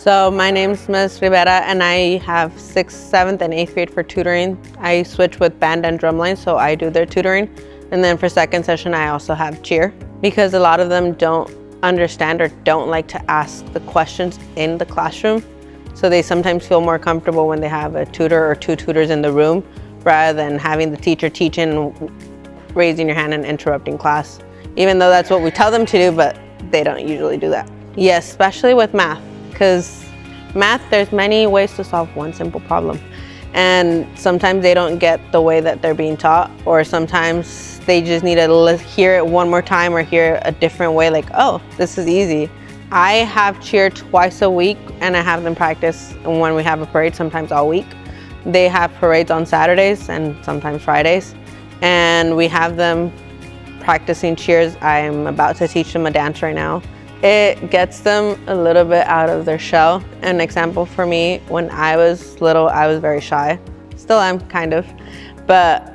So my name is Ms. Rivera and I have 6th, 7th, and 8th grade for tutoring. I switch with band and drumline, so I do their tutoring. And then for second session, I also have cheer because a lot of them don't understand or don't like to ask the questions in the classroom. So they sometimes feel more comfortable when they have a tutor or two tutors in the room rather than having the teacher teaching, raising your hand and interrupting class. Even though that's what we tell them to do, but they don't usually do that. Yes, especially with math because math, there's many ways to solve one simple problem. And sometimes they don't get the way that they're being taught, or sometimes they just need to hear it one more time or hear it a different way, like, oh, this is easy. I have cheer twice a week and I have them practice when we have a parade, sometimes all week. They have parades on Saturdays and sometimes Fridays. And we have them practicing cheers. I'm about to teach them a dance right now. It gets them a little bit out of their shell. An example for me, when I was little, I was very shy. Still am, kind of. But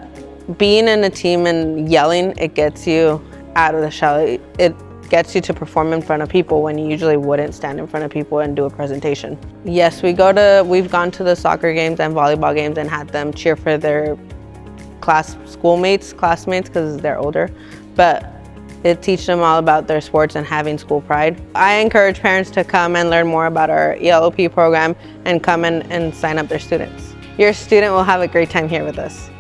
being in a team and yelling, it gets you out of the shell. It, gets you to perform in front of people when you usually wouldn't stand in front of people and do a presentation. Yes, we go to, we've gone to the soccer games and volleyball games and had them cheer for their class schoolmates, classmates, because they're older. But it teaches them all about their sports and having school pride. I encourage parents to come and learn more about our ELOP program and come in and sign up their students. Your student will have a great time here with us.